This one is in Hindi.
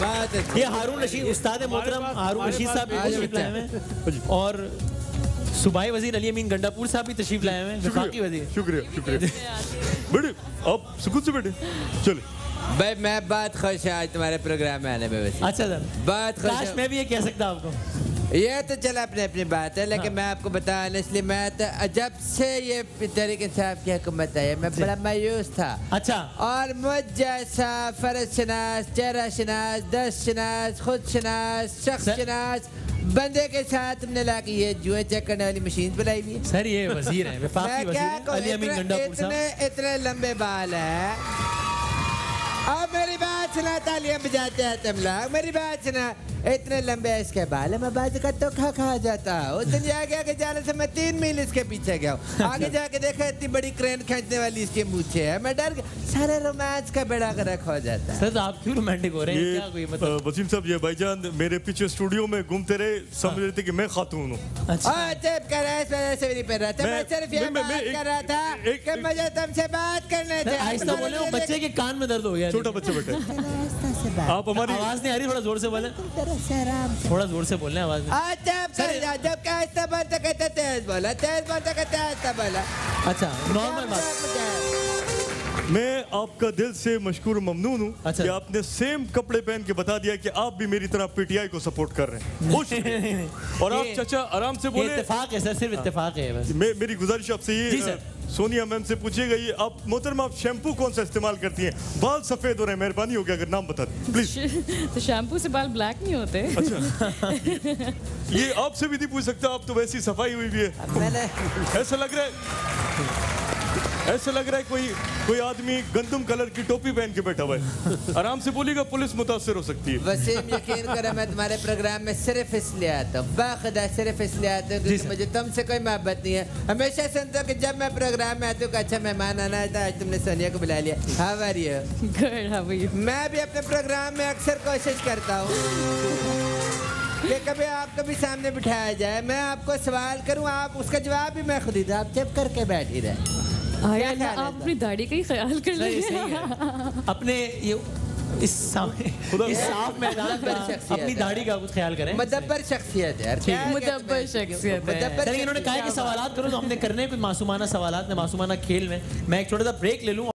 बात है। ये हारून रशीद उस्ताद मोहतरम हारून रशीद साहब भी तशरीफ़ लाए हैं। और सुबाई वज़ीर अली अमीन गंडापुर साहब भी तशरीफ़ लाए हैं विफाकी वज़ीर शुक्रिया शुक्रिया। बेटे आप सुकून से बैठे। चले। भाई मैं बहुत खुश है आज तुम्हारे प्रोग्राम में आने में अच्छा सर। बहुत खुश मैं भी ये कह सकता आपको। ये तो चला अपनी अपनी बात है लेकिन मैं आपको बता इसलिए मैं तो जब से ये तरीके साहब की हुकूमत आई मैं बड़ा मायूस था। अच्छा। और मुझ जैसा फ़र्ज़ शनास चेहरा शनास दस शनास खुद शनास शख्स शनास बंदे के साथ हमने ला के ये जुए चेक करने वाली मशीन बनाई हुई सर ये वज़ीर हैं हैं, इतने इतने लंबे बाल है अब मेरी बात सुना तालियाँ बजाते हैं तुम लोग। मेरी बात सुना इतने लंबे इसके बाल है मैं बाज का तो खा खा जाता उस दिन जाके आगे जाने से मैं तीन मील इसके पीछे गया आगे जाके देखा इतनी बड़ी क्रेन खींचने वाली इसके मूछे है। मैं डर सारे रोमांच का बेड़ा गर्क हो जाता सर आप क्यों रोमांटिक हो रहे हैं? क्या कोई मतलब? वसीम साहब ये भाईजान मेरे पीछे स्टूडियो में घूमते रहे समझ रहे थे कि मैं खातून हूँ। अच्छा। चुप कर रहा है, इस वजह से भी नहीं पढ़ रहा। था मैं सिर्फ़ ये बात कर रहा था कि मुझे तुमसे बात करने थे आहिस्ता बोले वो बच्चे के कान में दर्द हो गया छोटा बच्चा बेटे। आप हमारी आवाज़ नहीं आ रही थोड़ा ज़ोर से बोले। थोड़ा ज़ोर से बोल रहे आवाज़ अच्छा नॉर्मल बात। मैं आपका दिल से मशहूर ममनून हूँ अच्छा। कि आपने सेम कपड़े पहन के बता दिया कि आप भी मेरी तरह पीटीआई को सपोर्ट कर रहे हैं। खुश और आप चाचा आराम से बोले। इत्तेफाक है सर सिर्फ़ इत्तेफाक है बस। मैं मेरी गुजारिश आपसे ये। सोनिया मैम से पूछिएगा ये आप मोहतरमा आप शैम्पू कौन सा इस्तेमाल करती हैं? बाल सफ़ेद हो रहे हैं मेहरबानी होगी अगर नाम बता दें प्लीज़ तो शैम्पू से बाल ब्लैक नहीं होते। अच्छा। ये आपसे भी नहीं पूछ सकता आप तो वैसी सफ़ाई हुई भी है। ऐसा लग रहा है ऐसा लग रहा है कोई कोई आदमी गंदम कलर की टोपी पहन के बैठा हुआ है। आराम से बोलिएगा पुलिस मुतासर हो सकती है। वसीम यकीन करो मैं तुम्हारे प्रोग्राम में सिर्फ़ इसलिए आता हूँ बाखुदा सिर्फ़ इसलिए आता हूँ क्योंकि मुझे तुमसे कोई मोहब्बत नहीं है। हमेशा सुनता हूँ कि जब मैं प्रोग्राम में आता हूँ अच्छा मेहमान आना है तो आज तुमने सोनिया को बुला लिया। How are you good how you मैं भी अपने प्रोग्राम में अक्सर कोशिश करता हूँ कि कभी आपको भी सामने बिठाया जाए। मैं आपको सवाल करूँ आप उसका जवाब भी मैं खुद ही दूँ। आप चुप करके बैठ ही रहे। आया क्या ख्याल आप अपनी दाढ़ी का ही ख्याल कर है अपने ये इस सामने इस साफ़ मैदान पर शख्सियत अपनी है। दाढ़ी का कुछ ख्याल करें मुदब्बर शख्सियत है यार हैं? मुदब्बर शख्सियत है। इन्होंने कहा है कि शख्सियत। सवालात करो तो हमने करने हैं कुछ मासूमाना सवालात में मासूमाना खेल में मैं एक छोटा सा ब्रेक ले लूँ